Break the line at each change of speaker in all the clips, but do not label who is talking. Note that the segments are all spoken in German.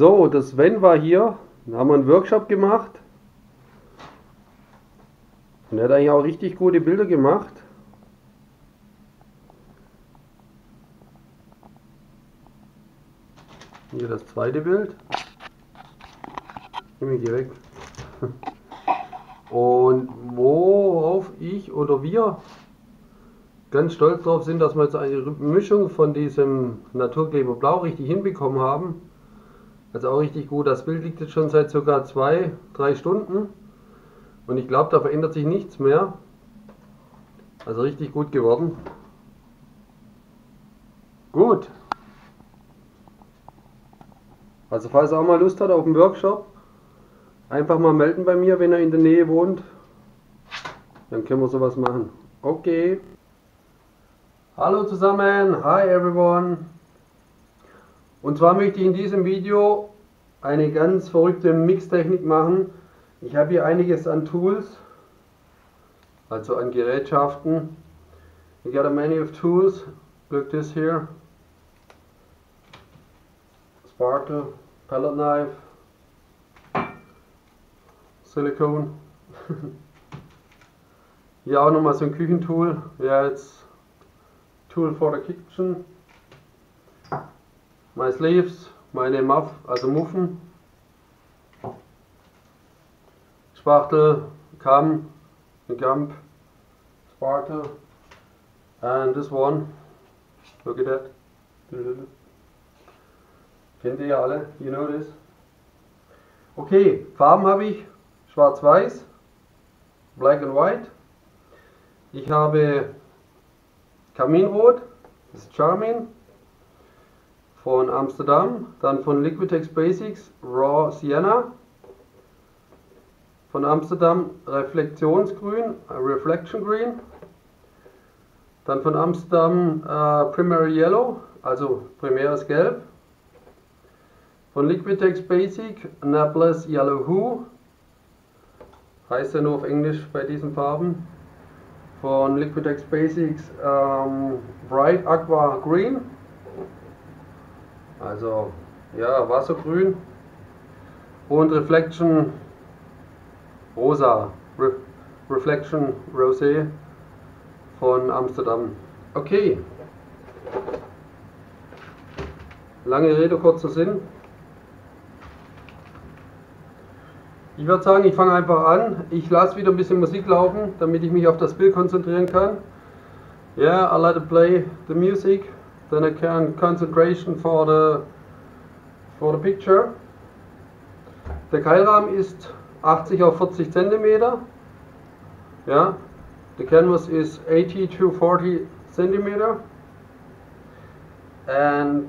So, das Sven war hier, da haben wir einen Workshop gemacht. Und er hat eigentlich auch richtig gute Bilder gemacht. Hier das zweite Bild. Nimm ich weg. Und worauf ich oder wir ganz stolz drauf sind, dass wir jetzt eine Mischung von diesem Naturkleber Blau richtig hinbekommen haben. Also auch richtig gut. Das Bild liegt jetzt schon seit ca. zwei, drei Stunden. Und ich glaube, da verändert sich nichts mehr. Also richtig gut geworden. Gut. Also falls er auch mal Lust hat auf einen Workshop, einfach mal melden bei mir, wenn er in der Nähe wohnt. Dann können wir sowas machen. Okay. Hallo zusammen, hi everyone. Und zwar möchte ich in diesem Video eine ganz verrückte Mixtechnik machen. Ich habe hier einiges an Tools, also an Gerätschaften. You got a many of tools, look this here. Sparkle, palette knife, Silicone. Hier auch nochmal so ein Küchentool. Ja, jetzt Tool for the Kitchen. My sleeves, meine Muff, also Muffen. Spachtel, Kamm, Gump, Sparkle. And this one, look at that. Kennt ihr ja alle, you know this. Okay, Farben habe ich schwarz-weiß, black and white. Ich habe Kaminrot, das ist Charmin von Amsterdam, dann von Liquitex Basics Raw Sienna, von Amsterdam Reflektionsgrün, äh, Reflection Green, dann von Amsterdam äh, Primary Yellow, also primäres Gelb, von Liquitex Basic Naples Yellow Who, heißt ja nur auf Englisch bei diesen Farben, von Liquidex Basics ähm, Bright Aqua Green. Also ja, Wassergrün. Und Reflection Rosa. Re Reflection Rosé von Amsterdam. Okay. Lange Rede, kurzer Sinn. Ich würde sagen, ich fange einfach an. Ich lasse wieder ein bisschen Musik laufen, damit ich mich auf das Bild konzentrieren kann. Yeah, I let it play the music, then I can concentration for the for the picture. Der Keilrahmen ist 80 auf 40 cm. Ja, the canvas is 80 to 40 cm. And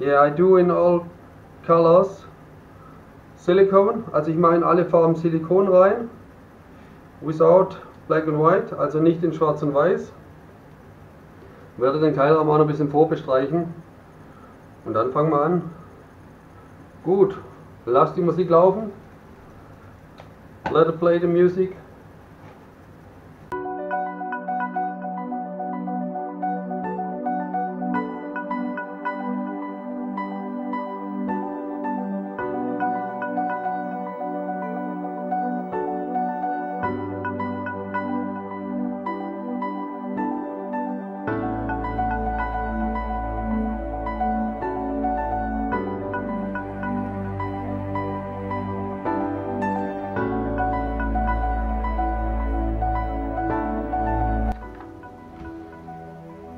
yeah, I do in all colors. Silicone, also ich mache in alle Farben Silikon rein, without black and white, also nicht in schwarz und weiß. Werde den Keilrahmen auch noch ein bisschen vorbestreichen und dann fangen wir an. Gut, lass die Musik laufen. Let it play the music.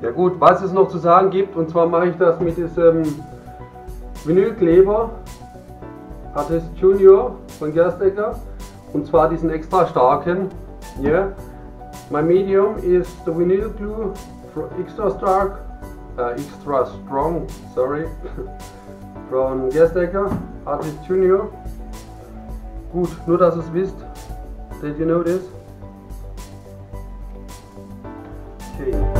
Ja gut, was es noch zu sagen gibt, und zwar mache ich das mit diesem Vinylkleber Artist Junior von Gerstecker und zwar diesen extra starken. Yeah. My medium is the vinyl glue extra stark, uh, extra strong, sorry, from Gerstecker Artist Junior. Gut, nur dass ihr es wisst. Did you know this? Okay.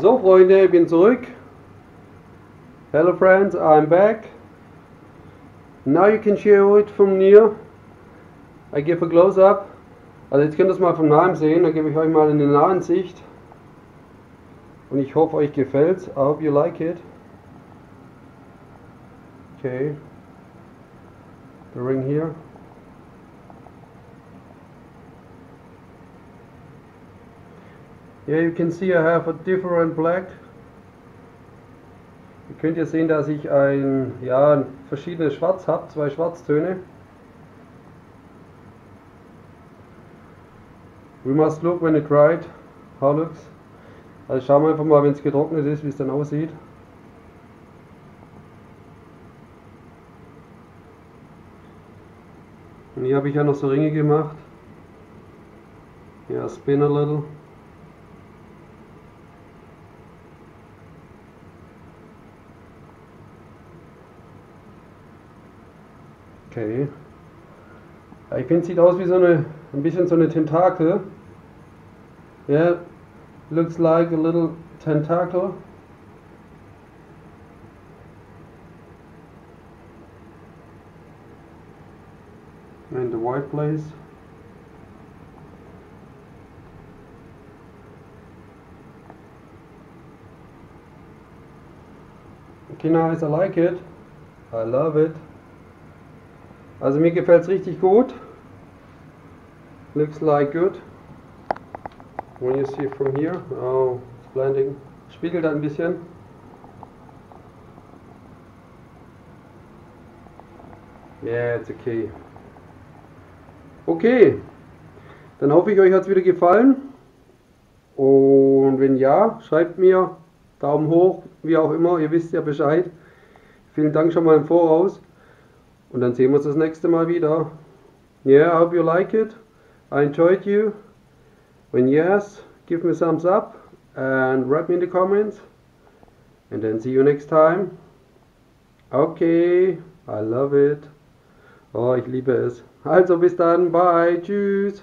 So Freunde, ich bin zurück. Hello friends, I'm back. Now you can show it from near. I give a close up. Also jetzt könnt ihr es mal vom Nahen sehen, da gebe ich euch mal eine Nahensicht. Und ich hoffe euch gefällt's. I hope you like it. Okay. The ring here. Yeah, you can see I have a different black. Ihr könnt ja sehen, dass ich ein, ja, verschiedenes Schwarz habe, zwei Schwarztöne. We must look when it dried. How looks? Also schauen wir einfach mal, wenn es getrocknet ist, wie es dann aussieht. Und hier habe ich ja noch so Ringe gemacht. Ja, spin a little. Okay. Ich finde, sieht aus wie so eine, ein bisschen so eine Tentakel. Yeah, looks like a little tentacle. In the white place. Okay, nice, I like it. I love it. Also mir gefällt es richtig gut. Looks like good. When you see from here, oh, it's blending. Spiegelt ein bisschen. Yeah, it's okay. Okay, dann hoffe ich, euch hat es wieder gefallen. Und wenn ja, schreibt mir Daumen hoch, wie auch immer, ihr wisst ja Bescheid. Vielen Dank schon mal im Voraus. Und dann sehen wir uns das nächste Mal wieder. Yeah, I hope you like it. I enjoyed you. When yes, give me thumbs up and write me in the comments. And then see you next time. Okay, I love it. Oh, ich liebe es. Also bis dann, bye, tschüss.